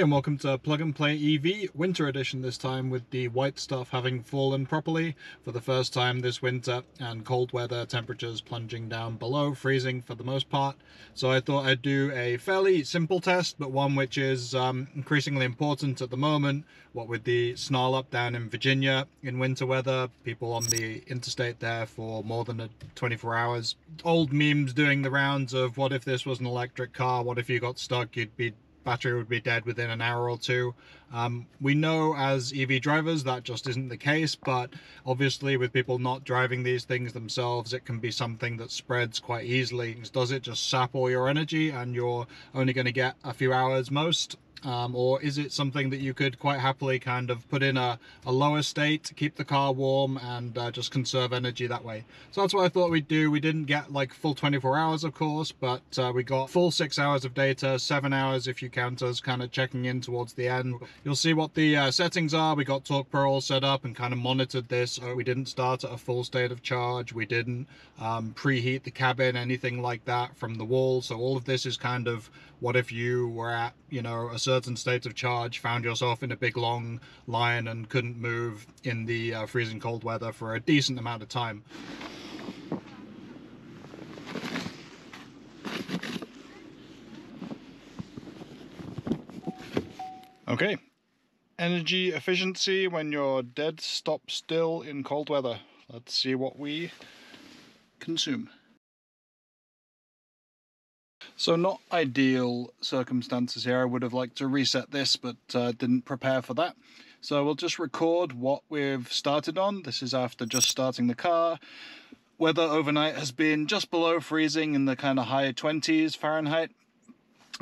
Hey and welcome to Plug and Play EV Winter Edition this time with the white stuff having fallen properly for the first time this winter and cold weather temperatures plunging down below freezing for the most part. So I thought I'd do a fairly simple test but one which is um, increasingly important at the moment. What with the snarl up down in Virginia in winter weather, people on the interstate there for more than a 24 hours. Old memes doing the rounds of what if this was an electric car, what if you got stuck, you'd be battery would be dead within an hour or two. Um, we know as EV drivers that just isn't the case, but obviously with people not driving these things themselves, it can be something that spreads quite easily. Does it just sap all your energy and you're only going to get a few hours most? Um, or is it something that you could quite happily kind of put in a, a lower state, to keep the car warm and uh, just conserve energy that way? So that's what I thought we'd do. We didn't get like full 24 hours, of course, but uh, we got full six hours of data, seven hours if you count us kind of checking in towards the end. You'll see what the uh, settings are. We got Torque Pro all set up and kind of monitored this. We didn't start at a full state of charge. We didn't um, preheat the cabin, anything like that from the wall. So all of this is kind of what if you were at, you know, a certain state of charge, found yourself in a big long line and couldn't move in the uh, freezing cold weather for a decent amount of time. Okay, energy efficiency when you're dead stop still in cold weather. Let's see what we consume. So not ideal circumstances here. I would have liked to reset this, but uh, didn't prepare for that. So we'll just record what we've started on. This is after just starting the car. Weather overnight has been just below freezing in the kind of high 20s Fahrenheit.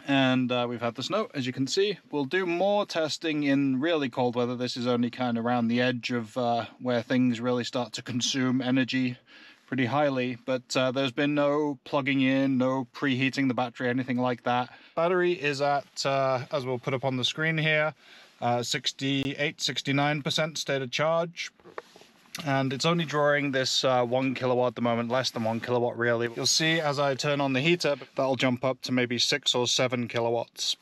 And uh, we've had the snow, as you can see. We'll do more testing in really cold weather. This is only kind of around the edge of uh, where things really start to consume energy pretty highly, but uh, there's been no plugging in, no preheating the battery, anything like that. Battery is at, uh, as we'll put up on the screen here, uh, 68, 69% state of charge. And it's only drawing this uh, one kilowatt at the moment, less than one kilowatt really. You'll see as I turn on the heater, that'll jump up to maybe six or seven kilowatts.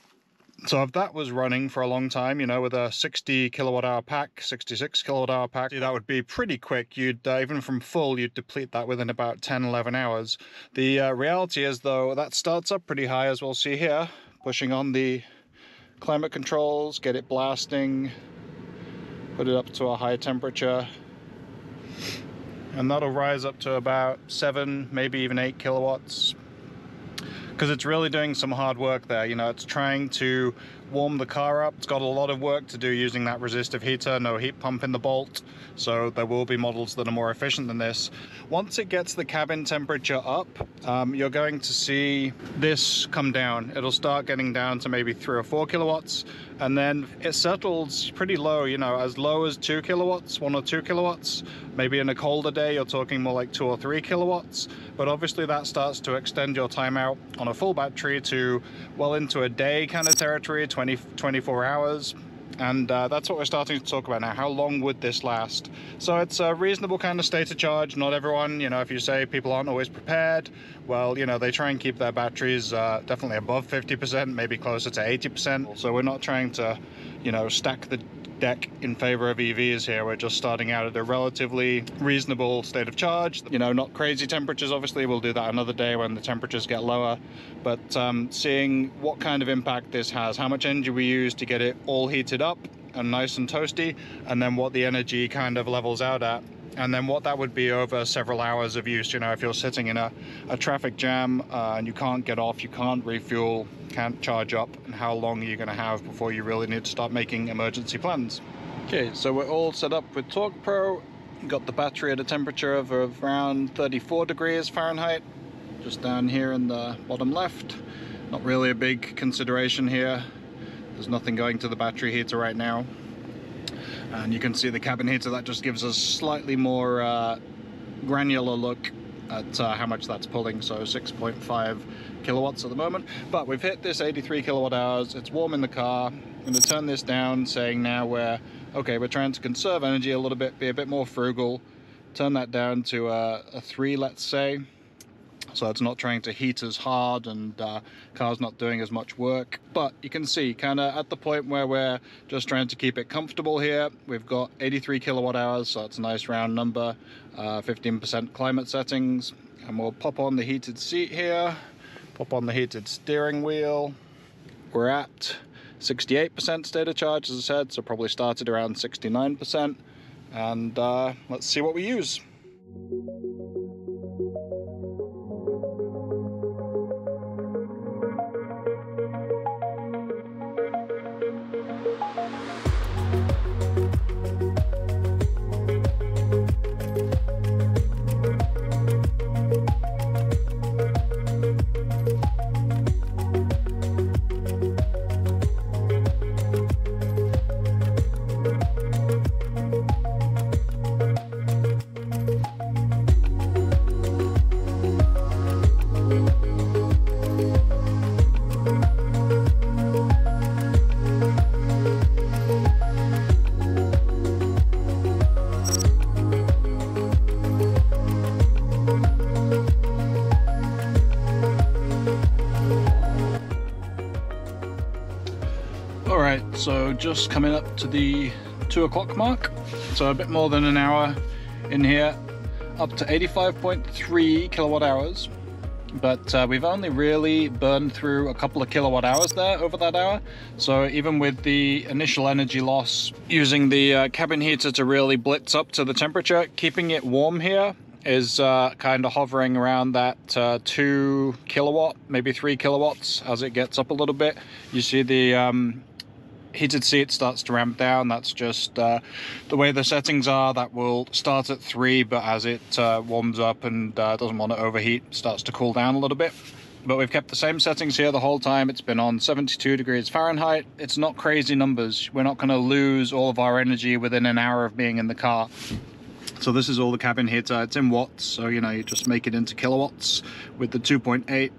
So if that was running for a long time, you know, with a 60 kilowatt hour pack, 66 kilowatt hour pack, that would be pretty quick. You'd, uh, even from full, you'd deplete that within about 10, 11 hours. The uh, reality is though, that starts up pretty high as we'll see here, pushing on the climate controls, get it blasting, put it up to a high temperature, and that'll rise up to about seven, maybe even eight kilowatts because it's really doing some hard work there. You know, it's trying to warm the car up. It's got a lot of work to do using that resistive heater, no heat pump in the bolt. So there will be models that are more efficient than this. Once it gets the cabin temperature up, um, you're going to see this come down. It'll start getting down to maybe three or four kilowatts. And then it settles pretty low, you know, as low as two kilowatts, one or two kilowatts. Maybe in a colder day, you're talking more like two or three kilowatts. But obviously that starts to extend your timeout on a full battery to well into a day kind of territory, 20, 24 hours. And uh, that's what we're starting to talk about now. How long would this last? So it's a reasonable kind of state of charge. Not everyone, you know, if you say people aren't always prepared, well, you know, they try and keep their batteries uh, definitely above 50%, maybe closer to 80%. So we're not trying to, you know, stack the deck in favor of EVs here. We're just starting out at a relatively reasonable state of charge. You know, not crazy temperatures, obviously. We'll do that another day when the temperatures get lower. But um, seeing what kind of impact this has, how much energy we use to get it all heated up and nice and toasty, and then what the energy kind of levels out at and then what that would be over several hours of use you know if you're sitting in a, a traffic jam uh, and you can't get off you can't refuel can't charge up and how long are you going to have before you really need to start making emergency plans? Okay so we're all set up with torque pro. Got the battery at a temperature of around 34 degrees fahrenheit just down here in the bottom left. Not really a big consideration here. There's nothing going to the battery heater right now and you can see the cabin heater that just gives us slightly more uh, granular look at uh, how much that's pulling. So 6.5 kilowatts at the moment. But we've hit this 83 kilowatt hours. It's warm in the car. I'm going to turn this down saying now we're okay we're trying to conserve energy a little bit be a bit more frugal. Turn that down to a, a 3 let's say so it's not trying to heat as hard and uh, car's not doing as much work. But you can see kind of at the point where we're just trying to keep it comfortable here we've got 83 kilowatt hours so it's a nice round number 15% uh, climate settings. And we'll pop on the heated seat here pop on the heated steering wheel. We're at 68% state of charge as I said so probably started around 69% and uh, let's see what we use so just coming up to the two o'clock mark. So a bit more than an hour in here up to 85.3 kilowatt hours. But uh, we've only really burned through a couple of kilowatt hours there over that hour. So even with the initial energy loss using the uh, cabin heater to really blitz up to the temperature keeping it warm here is uh, kind of hovering around that uh, two kilowatt maybe three kilowatts as it gets up a little bit. You see the um, heated seat starts to ramp down. That's just uh, the way the settings are. That will start at three but as it uh, warms up and uh, doesn't want to overheat starts to cool down a little bit. But we've kept the same settings here the whole time. It's been on 72 degrees Fahrenheit. It's not crazy numbers. We're not going to lose all of our energy within an hour of being in the car. So this is all the cabin heater. It's in watts so you know you just make it into kilowatts with the 2.8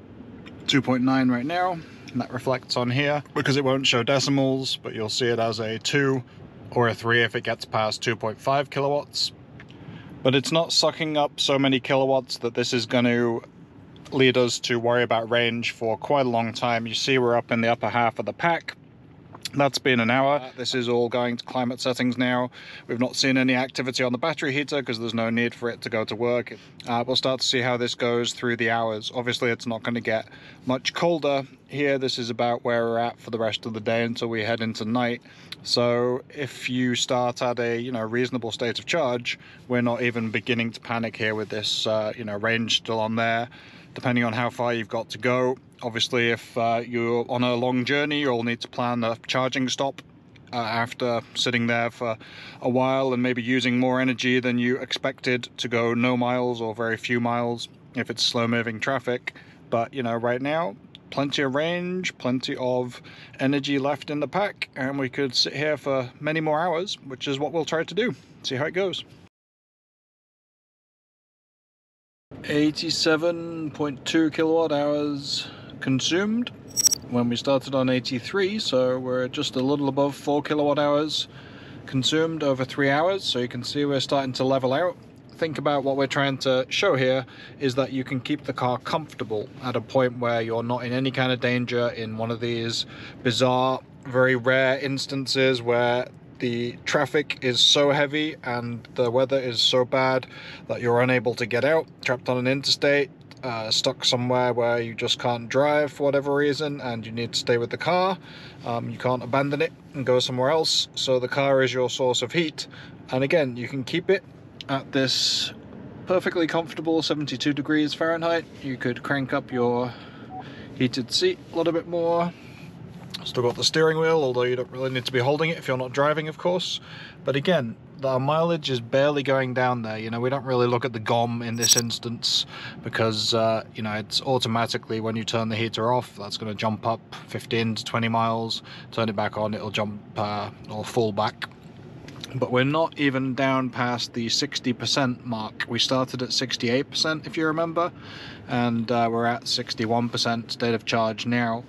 2.9 right now and that reflects on here. Because it won't show decimals but you'll see it as a 2 or a 3 if it gets past 2.5 kilowatts. But it's not sucking up so many kilowatts that this is going to lead us to worry about range for quite a long time. You see we're up in the upper half of the pack that's been an hour. This is all going to climate settings now. We've not seen any activity on the battery heater because there's no need for it to go to work. Uh, we'll start to see how this goes through the hours. Obviously, it's not going to get much colder here. This is about where we're at for the rest of the day until we head into night. So if you start at a you know reasonable state of charge, we're not even beginning to panic here with this uh, you know range still on there depending on how far you've got to go. Obviously, if uh, you're on a long journey, you'll need to plan a charging stop uh, after sitting there for a while and maybe using more energy than you expected to go no miles or very few miles if it's slow moving traffic. But you know, right now, plenty of range, plenty of energy left in the pack, and we could sit here for many more hours, which is what we'll try to do. See how it goes. 87.2 kilowatt hours consumed when we started on 83 so we're just a little above 4 kilowatt hours consumed over three hours. So you can see we're starting to level out. Think about what we're trying to show here is that you can keep the car comfortable at a point where you're not in any kind of danger in one of these bizarre very rare instances where the traffic is so heavy and the weather is so bad that you're unable to get out, trapped on an interstate, uh, stuck somewhere where you just can't drive for whatever reason and you need to stay with the car. Um, you can't abandon it and go somewhere else. So the car is your source of heat. And again, you can keep it at this perfectly comfortable 72 degrees Fahrenheit. You could crank up your heated seat a little bit more Still got the steering wheel, although you don't really need to be holding it if you're not driving, of course. But again, the mileage is barely going down there. You know, we don't really look at the GOM in this instance because, uh, you know, it's automatically when you turn the heater off, that's going to jump up 15 to 20 miles. Turn it back on, it'll jump uh, or fall back. But we're not even down past the 60% mark. We started at 68%, if you remember, and uh, we're at 61% state of charge now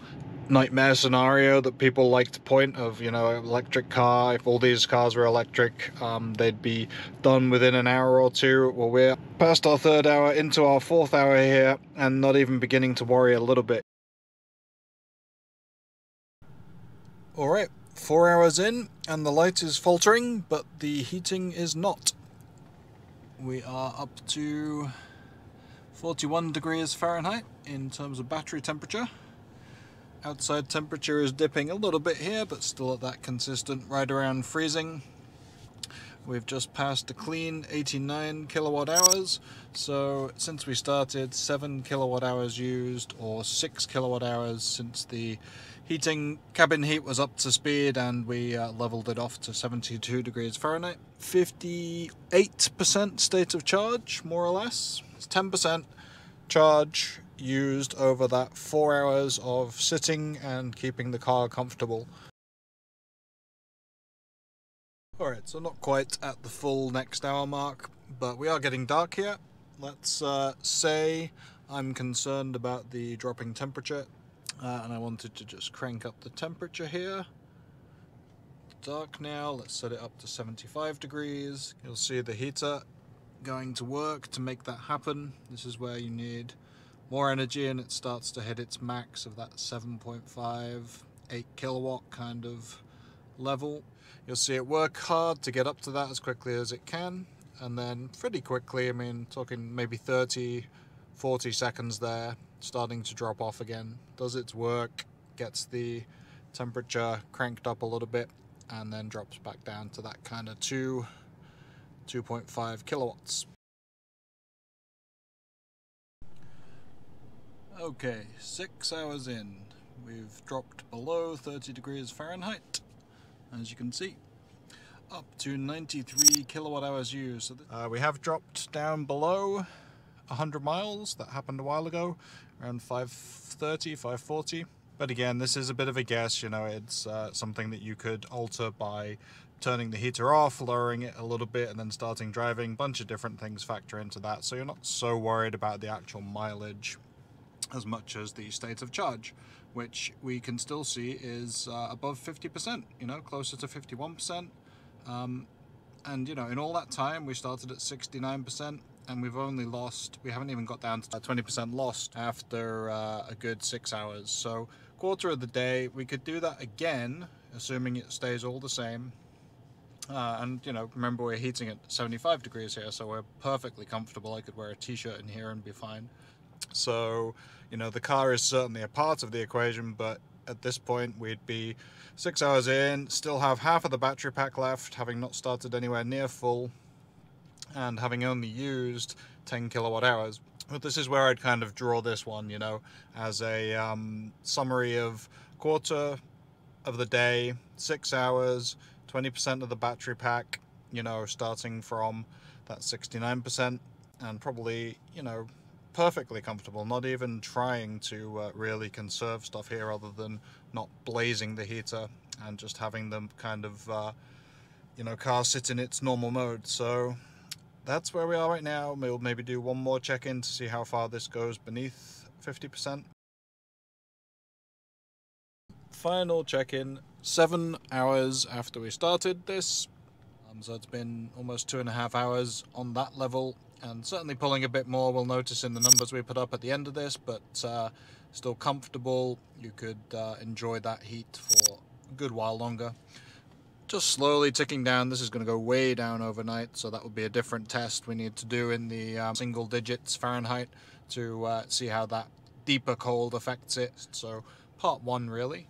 nightmare scenario that people like to point of, you know, electric car. If all these cars were electric, um, they'd be done within an hour or two. Well, we're past our third hour, into our fourth hour here, and not even beginning to worry a little bit. All right, four hours in, and the light is faltering, but the heating is not. We are up to 41 degrees Fahrenheit in terms of battery temperature. Outside temperature is dipping a little bit here, but still at that consistent right around freezing. We've just passed a clean 89 kilowatt hours, so since we started, 7 kilowatt hours used, or 6 kilowatt hours since the heating cabin heat was up to speed and we uh, leveled it off to 72 degrees Fahrenheit. 58% state of charge, more or less. It's 10% charge used over that four hours of sitting and keeping the car comfortable. Alright, so not quite at the full next hour mark, but we are getting dark here. Let's uh, say I'm concerned about the dropping temperature, uh, and I wanted to just crank up the temperature here. Dark now, let's set it up to 75 degrees. You'll see the heater going to work to make that happen. This is where you need more energy and it starts to hit its max of that 7.5 8 kilowatt kind of level. You'll see it work hard to get up to that as quickly as it can and then pretty quickly I mean talking maybe 30 40 seconds there starting to drop off again. Does its work gets the temperature cranked up a little bit and then drops back down to that kind of 2 2.5 kilowatts Okay, six hours in. We've dropped below 30 degrees Fahrenheit, as you can see. Up to 93 kilowatt hours used. Uh, we have dropped down below 100 miles. That happened a while ago, around 530, 540. But again, this is a bit of a guess, you know, it's uh, something that you could alter by turning the heater off, lowering it a little bit, and then starting driving. Bunch of different things factor into that, so you're not so worried about the actual mileage as much as the state of charge, which we can still see is uh, above 50%, you know, closer to 51%. Um, and, you know, in all that time, we started at 69%, and we've only lost, we haven't even got down to 20% lost after uh, a good six hours. So, quarter of the day, we could do that again, assuming it stays all the same. Uh, and you know, remember we're heating at 75 degrees here, so we're perfectly comfortable. I could wear a t-shirt in here and be fine. So, you know, the car is certainly a part of the equation, but at this point we'd be six hours in, still have half of the battery pack left, having not started anywhere near full, and having only used 10 kilowatt hours. But this is where I'd kind of draw this one, you know, as a um, summary of quarter of the day, six hours, 20% of the battery pack, you know, starting from that 69%, and probably, you know, perfectly comfortable, not even trying to uh, really conserve stuff here other than not blazing the heater and just having them kind of, uh, you know, car sit in its normal mode. So that's where we are right now. We'll maybe do one more check-in to see how far this goes beneath 50%. Final check-in, seven hours after we started this. Um, so it's been almost two and a half hours on that level and certainly pulling a bit more we'll notice in the numbers we put up at the end of this but uh, still comfortable. You could uh, enjoy that heat for a good while longer. Just slowly ticking down. This is going to go way down overnight so that would be a different test we need to do in the um, single digits Fahrenheit to uh, see how that deeper cold affects it. So part one really.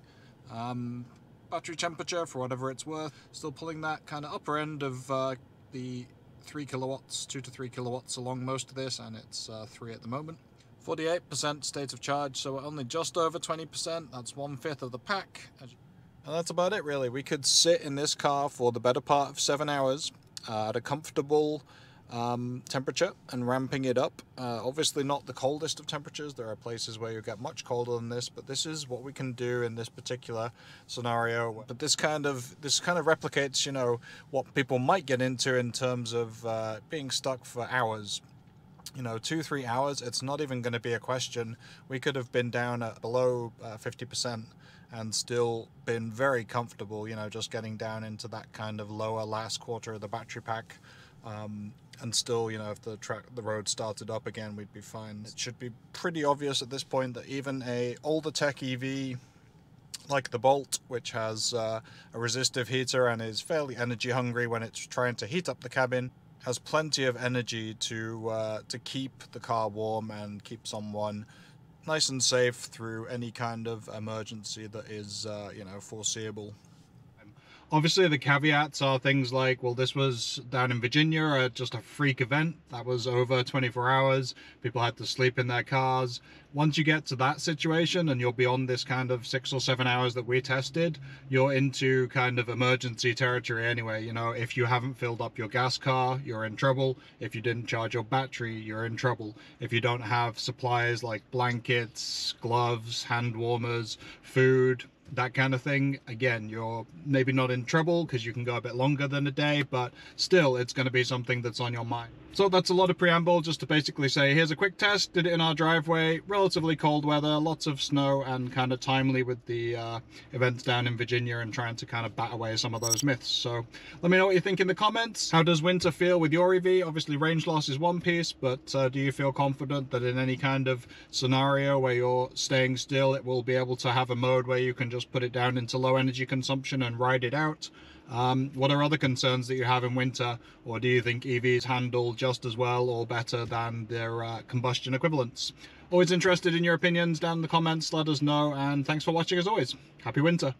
Um, battery temperature for whatever it's worth still pulling that kind of upper end of uh, the 3 kilowatts, 2 to 3 kilowatts along most of this, and it's uh, 3 at the moment. 48% state of charge, so we're only just over 20%. That's one fifth of the pack. And that's about it, really. We could sit in this car for the better part of seven hours uh, at a comfortable um, temperature and ramping it up. Uh, obviously not the coldest of temperatures. There are places where you get much colder than this, but this is what we can do in this particular scenario. But this kind of this kind of replicates, you know, what people might get into in terms of uh, being stuck for hours. You know, two three hours. It's not even going to be a question. We could have been down at below uh, fifty percent and still been very comfortable, you know, just getting down into that kind of lower last quarter of the battery pack. Um, and still, you know, if the track, the road started up again, we'd be fine. It should be pretty obvious at this point that even a older tech EV like the Bolt, which has uh, a resistive heater and is fairly energy hungry when it's trying to heat up the cabin, has plenty of energy to uh, to keep the car warm and keep someone nice and safe through any kind of emergency that is, uh, you know, foreseeable. Obviously, the caveats are things like, well, this was down in Virginia, uh, just a freak event that was over 24 hours. People had to sleep in their cars. Once you get to that situation and you're beyond this kind of six or seven hours that we tested, you're into kind of emergency territory anyway. You know, if you haven't filled up your gas car, you're in trouble. If you didn't charge your battery, you're in trouble. If you don't have supplies like blankets, gloves, hand warmers, food, that kind of thing. Again you're maybe not in trouble because you can go a bit longer than a day but still it's going to be something that's on your mind. So that's a lot of preamble just to basically say here's a quick test did it in our driveway relatively cold weather lots of snow and kind of timely with the uh, events down in Virginia and trying to kind of bat away some of those myths. So let me know what you think in the comments. How does winter feel with your EV obviously range loss is one piece but uh, do you feel confident that in any kind of scenario where you're staying still it will be able to have a mode where you can just just put it down into low energy consumption and ride it out? Um, what are other concerns that you have in winter, or do you think EVs handle just as well or better than their uh, combustion equivalents? Always interested in your opinions down in the comments, let us know, and thanks for watching as always. Happy winter!